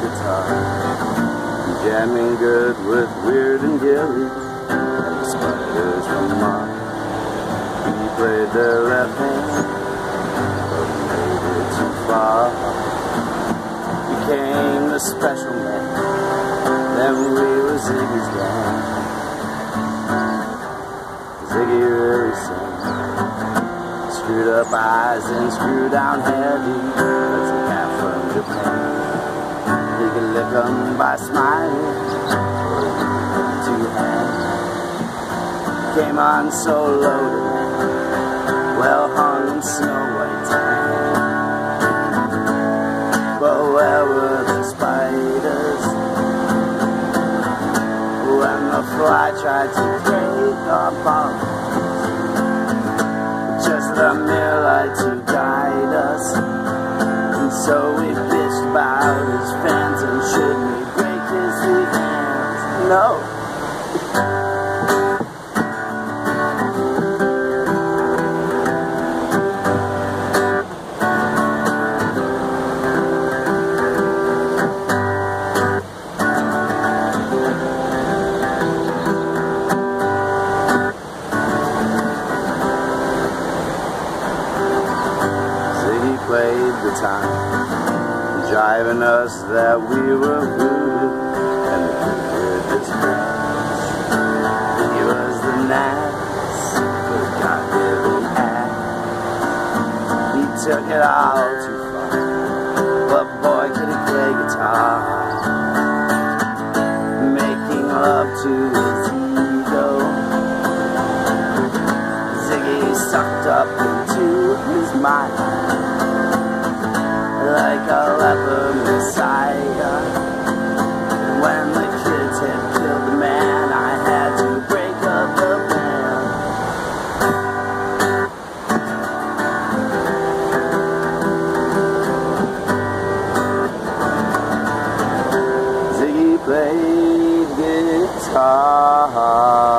guitar, jamming good with Weird and Gilly and the Spiders from Mars. He played their left hand, but made it too far. Became the special man, then we were Ziggy's gang. Ziggy really sang, screwed up eyes and screwed down heavy. From Japan. He can lick 'em by smiling, or two hands. Came on so loaded, well hung in snow white tan. But where were the spiders when the fly tried to break our bonds? Just the mere light to guide us. And so we bitched about his phantom. Should we break his hands? No. Played the time, driving us that we were voodoo, and we could hear his friends. He was the nice, but God-given act. He took it all too far, but boy could he play guitar, making love to his ego. Ziggy sucked up into his mind clever messiah. When the kids had killed the man, I had to break up the band. Ziggy played guitar.